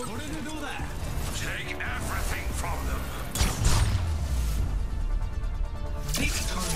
Take everything from them. Victory.